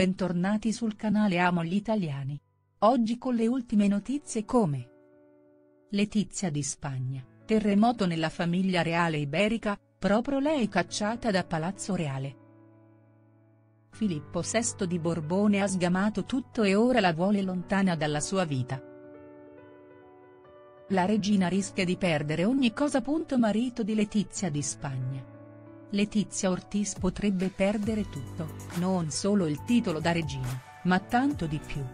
bentornati sul canale Amo gli Italiani. Oggi con le ultime notizie come Letizia di Spagna, terremoto nella famiglia reale iberica, proprio lei cacciata da Palazzo Reale. Filippo VI di Borbone ha sgamato tutto e ora la vuole lontana dalla sua vita. La regina rischia di perdere ogni cosa. Marito di Letizia di Spagna. Letizia Ortiz potrebbe perdere tutto, non solo il titolo da regina, ma tanto di più.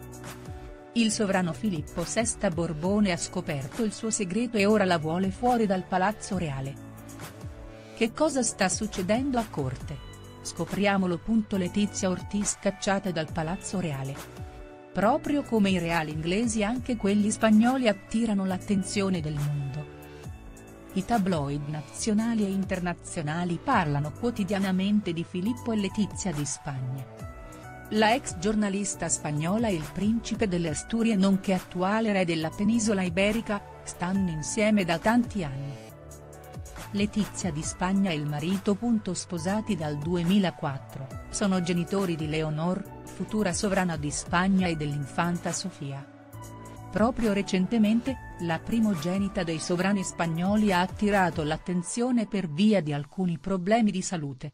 Il sovrano Filippo VI Borbone ha scoperto il suo segreto e ora la vuole fuori dal palazzo reale. Che cosa sta succedendo a corte? Scopriamolo. Letizia Ortiz cacciata dal palazzo reale. Proprio come i reali inglesi anche quelli spagnoli attirano l'attenzione del mondo. I tabloid nazionali e internazionali parlano quotidianamente di Filippo e Letizia di Spagna. La ex giornalista spagnola e il principe delle Asturie nonché attuale re della penisola iberica, stanno insieme da tanti anni. Letizia di Spagna e il marito. Sposati dal 2004, sono genitori di Leonor, futura sovrana di Spagna e dell'infanta Sofia. Proprio recentemente, la primogenita dei sovrani spagnoli ha attirato l'attenzione per via di alcuni problemi di salute.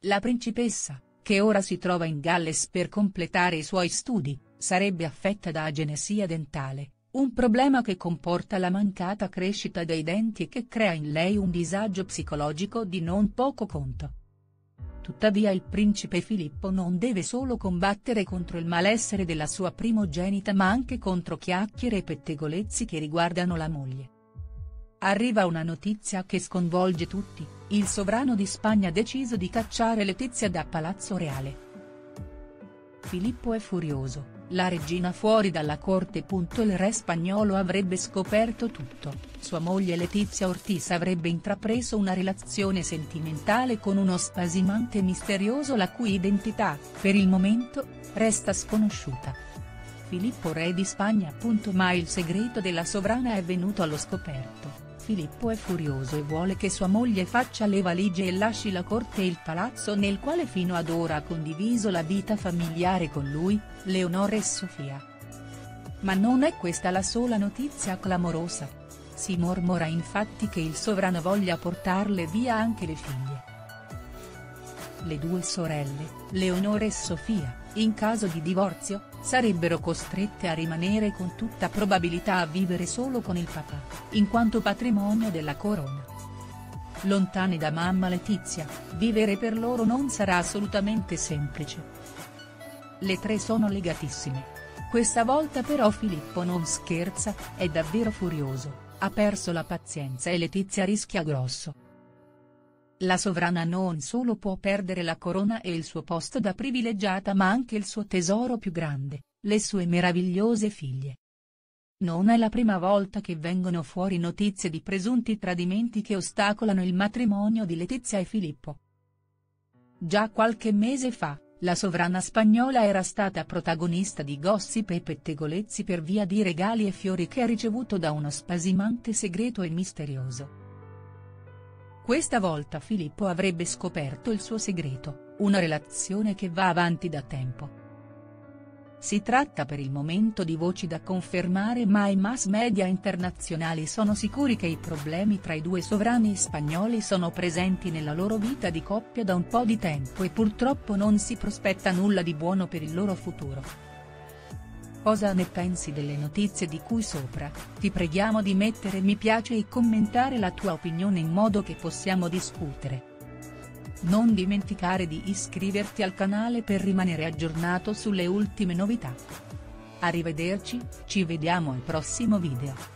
La principessa, che ora si trova in Galles per completare i suoi studi, sarebbe affetta da agenesia dentale, un problema che comporta la mancata crescita dei denti e che crea in lei un disagio psicologico di non poco conto. Tuttavia il principe Filippo non deve solo combattere contro il malessere della sua primogenita ma anche contro chiacchiere e pettegolezzi che riguardano la moglie. Arriva una notizia che sconvolge tutti, il sovrano di Spagna ha deciso di cacciare Letizia da Palazzo Reale. Filippo è furioso la regina fuori dalla corte. Il re spagnolo avrebbe scoperto tutto, sua moglie Letizia Ortiz avrebbe intrapreso una relazione sentimentale con uno spasimante misterioso la cui identità, per il momento, resta sconosciuta. Filippo re di Spagna. Ma il segreto della sovrana è venuto allo scoperto. Filippo è furioso e vuole che sua moglie faccia le valigie e lasci la corte e il palazzo nel quale fino ad ora ha condiviso la vita familiare con lui, Leonore e Sofia. Ma non è questa la sola notizia clamorosa. Si mormora infatti che il sovrano voglia portarle via anche le figlie. Le due sorelle, Leonore e Sofia, in caso di divorzio, sarebbero costrette a rimanere con tutta probabilità a vivere solo con il papà, in quanto patrimonio della corona. Lontani da mamma Letizia, vivere per loro non sarà assolutamente semplice. Le tre sono legatissime. Questa volta però Filippo non scherza, è davvero furioso, ha perso la pazienza e Letizia rischia grosso. La sovrana non solo può perdere la corona e il suo posto da privilegiata ma anche il suo tesoro più grande, le sue meravigliose figlie. Non è la prima volta che vengono fuori notizie di presunti tradimenti che ostacolano il matrimonio di Letizia e Filippo. Già qualche mese fa, la sovrana spagnola era stata protagonista di gossip e pettegolezzi per via di regali e fiori che ha ricevuto da uno spasimante segreto e misterioso. Questa volta Filippo avrebbe scoperto il suo segreto, una relazione che va avanti da tempo. Si tratta per il momento di voci da confermare ma i mass media internazionali sono sicuri che i problemi tra i due sovrani spagnoli sono presenti nella loro vita di coppia da un po' di tempo e purtroppo non si prospetta nulla di buono per il loro futuro. Cosa ne pensi delle notizie di cui sopra, ti preghiamo di mettere mi piace e commentare la tua opinione in modo che possiamo discutere. Non dimenticare di iscriverti al canale per rimanere aggiornato sulle ultime novità. Arrivederci, ci vediamo al prossimo video.